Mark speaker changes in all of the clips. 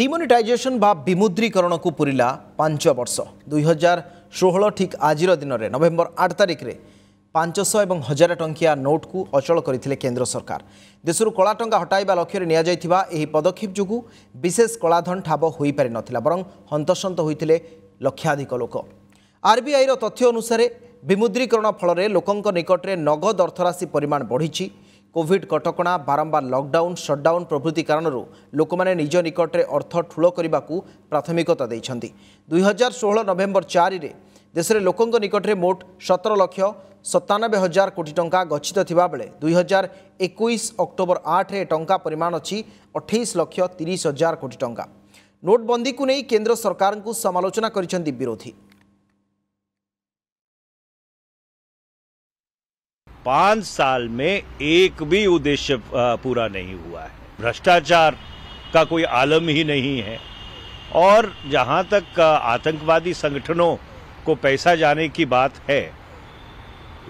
Speaker 1: ডিমোনিটাইজেসন বা বিমুদ্রীকরণকু পুরিলা পাঁচ বর্ষ। দুই হাজার ষোহল ঠিক আজর দিনের, নভেম্বর আট তারিখে পাঁচশহ এবং হাজার টঙ্কিয়া নোটকু অচল করে কেন্দ্র সরকার দেশর কলা টঙ্কা হটাইবা লক্ষ্যে নিয়াযাই এই পদক্ষেপ যোগ বিশেষ কলাধন ঠাব হয়ে পারি নথিলা বরং হন্তসন্ত হয়ে লক্ষাধিক লোক আরবিআইর তথ্য অনুসারে বিমুদ্রীকরণ ফলরে লোকঙ্ক নিকটে নগদ অর্থরাশি পরিমাণ বড়িছি କୋଭିଡ୍ କଟକଣା ବାରମ୍ବାର ଲକଡାଉନ୍ ସଟ୍ଡାଉନ୍ ପ୍ରଭୃତି କାରଣରୁ ଲୋକମାନେ ନିଜ ନିକଟରେ ଅର୍ଥ ଠୁଳ କରିବାକୁ ପ୍ରାଥମିକତା ଦେଇଛନ୍ତି। ଦୁଇହଜାର ଷୋହଳ ନଭେମ୍ବର ଚାରିରେ ଦେଶରେ ଲୋକଙ୍କ ନିକଟରେ ମୋଟ ସତର ଲକ୍ଷ ସତାନବେ ହଜାର କୋଟି ଟଙ୍କା ଗଚ୍ଛିତ ଥିବାବେଳେ ଦୁଇହଜାର ଏକୋଇଶ ଅକ୍ଟୋବର ଆଠରେ ଏ ଟଙ୍କା ପରିମାଣ ଅଛି ଅଠେଇଶ ଲକ୍ଷ ତିରିଶ ହଜାର କୋଟି ଟଙ୍କା। ନୋଟବନ୍ଦୀକୁ ନେଇ କେନ୍ଦ୍ର ସରକାରଙ୍କୁ ସମାଲୋଚନା କରିଛନ୍ତି ବିରୋଧୀ।
Speaker 2: पाँच साल में एक भी उद्देश्य पूरा नहीं हुआ है। भ्रष्टाचार का कोई आलम ही नहीं है। और जहाँ तक आतंकवादी संगठनों को पैसा जाने की बात है,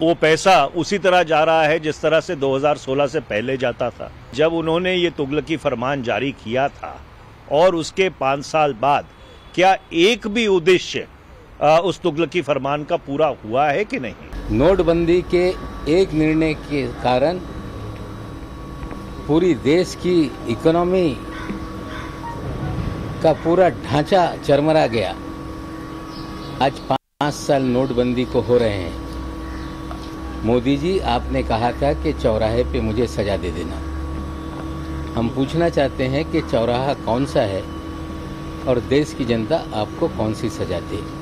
Speaker 2: वो पैसा उसी तरह जा रहा है जिस तरह से 2016 से पहले जाता था। जब उन्होंने ये तुगलकी फरमान जारी किया था और उसके पाँच साल बाद क्या एक भी उद्देश्य उस तुगलकी फरमान का पूरा हुआ है कि नहीं?
Speaker 3: नोटबंदी के एक निर्णय के कारण पूरी देश की इकोनॉमी का पूरा ढांचा चरमरा गया। आज पाँच साल नोटबंदी को हो रहे हैं। मोदी जी, आपने कहा था कि चौराहे पे मुझे सजा दे देना। हम पूछना चाहते हैं कि चौराहा कौन सा है और देश की जनता आपको कौन सी सजा दे